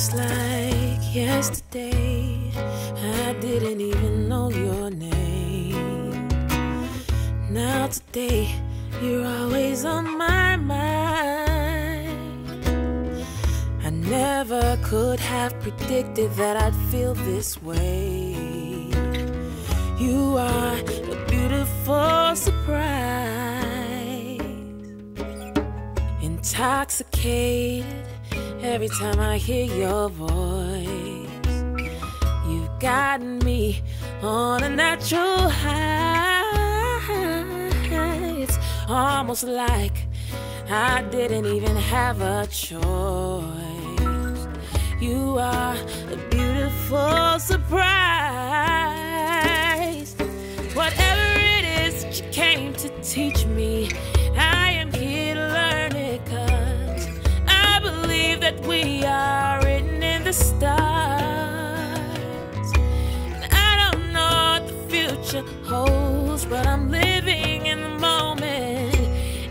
It's like yesterday, I didn't even know your name. Now today, you're always on my mind. I never could have predicted that I'd feel this way. You are a beautiful surprise, intoxicated every time I hear your voice. You've gotten me on a natural high. It's almost like I didn't even have a choice. You are a beautiful surprise. We are written in the stars. I don't know what the future holds, but I'm living in the moment.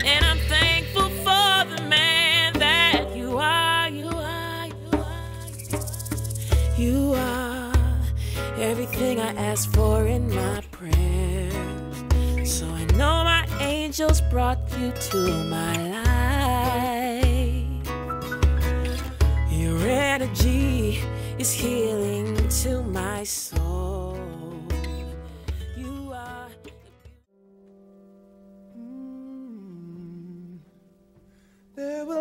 And I'm thankful for the man that you are, you are, you are, you are. Everything I ask for in my prayers. So I know my angels brought you to my life. Is healing to my soul. You are. Mm. There will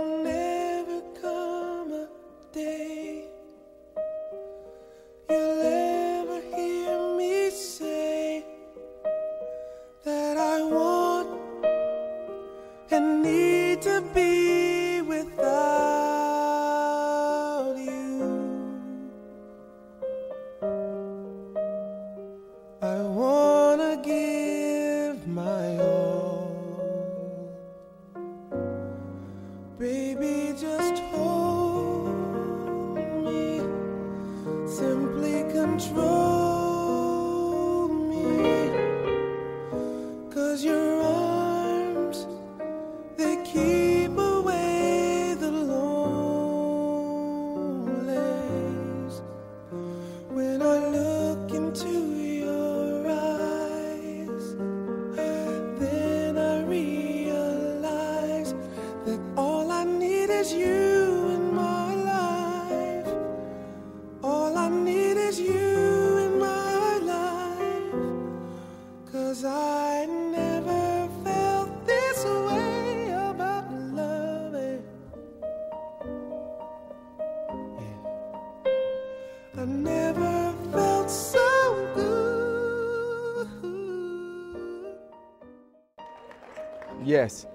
Yes.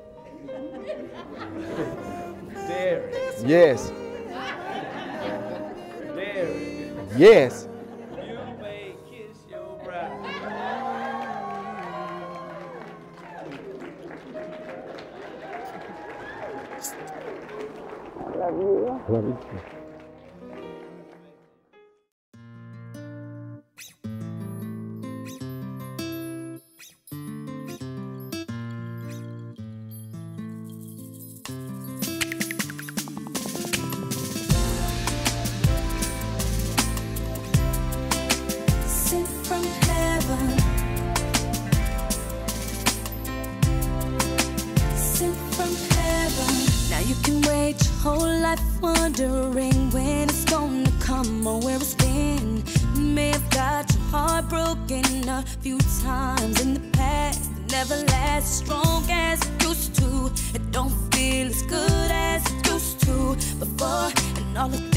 Deric, Yes. Deric, Yes. you may kiss your bride. Love you. Sent you can wait your whole life wondering when it's gonna come or where it's been. You may have got your heart broken a few times in the past. It never lasts as strong as it used to. It don't feel as good as it used to before. And all the